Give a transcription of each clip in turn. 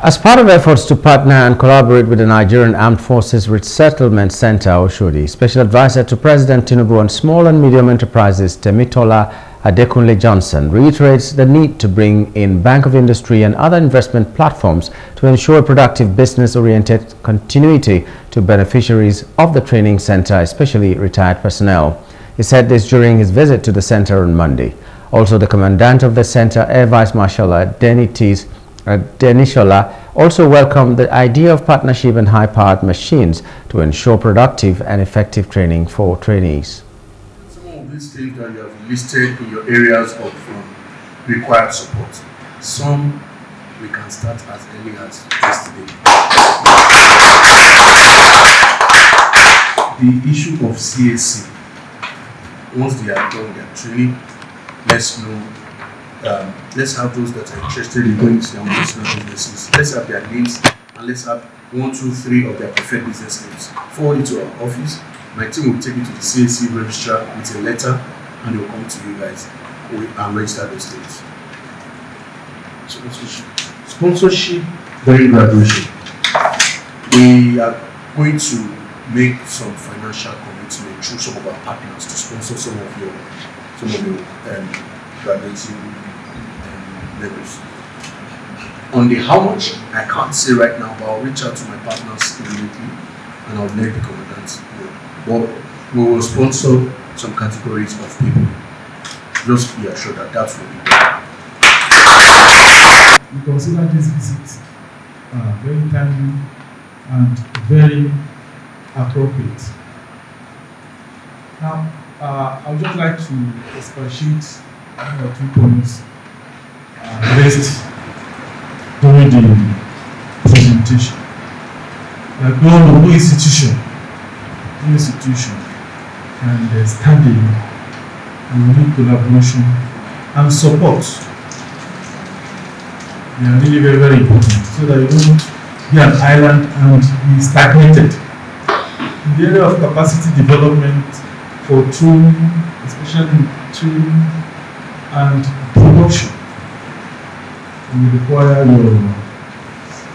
As part of efforts to partner and collaborate with the Nigerian Armed Forces Resettlement Center, Oshodi, Special Advisor to President Tinubu on Small and Medium Enterprises, Temitola Adekunle Johnson, reiterates the need to bring in Bank of Industry and other investment platforms to ensure productive business-oriented continuity to beneficiaries of the training center, especially retired personnel. He said this during his visit to the center on Monday. Also, the commandant of the center, Air Vice Marshal Denitis uh, Denishola also welcomed the idea of partnership and high-powered machines to ensure productive and effective training for trainees. Some of these things that you have listed in your areas of um, required support, some we can start as early as yesterday. The issue of CAC, once they are done their training, let's know um, let's have those that are interested in going to their own personal businesses. Let's have their names and let's have one, two, three of their preferred business names. Forward it to our office. My team will take it to the CAC registrar with a letter and they will come to you guys and register those things. Sponsorship. Sponsorship during graduation. We are going to make some financial commitment through some of our partners to sponsor some of your some of your um, graduating levels. On the how much, I can't say right now, but I'll reach out to my partners immediately and I'll let the commandants know. But we will sponsor some categories of people. Just be assured that that will be done. We consider this visit uh, very timely and very appropriate. Now, uh, I would just like to expatiate one or two points raised during the presentation. Like no, no institution, no institution can uh, stand in and need collaboration and support. They are really very, very important so that you don't be an island and be stagnated. In the area of capacity development for training, especially training and production, we require your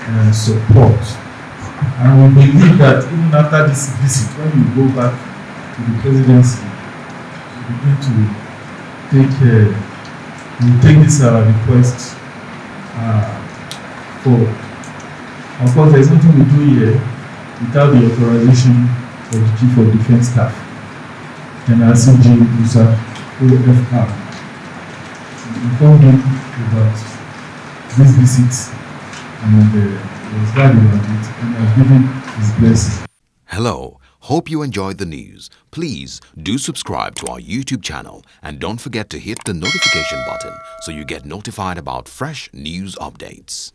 uh, support. And we believe that even after this visit, when you go back to the presidency, you begin to take uh, take this uh, request uh, forward. Of course, there is nothing we do here without the authorization of the Chief of Defense Staff, General C.G. Musa, OFR. Informed him about this visit and uh, was glad about it and has given his blessing. Hello. Hope you enjoyed the news. Please do subscribe to our YouTube channel and don't forget to hit the notification button so you get notified about fresh news updates.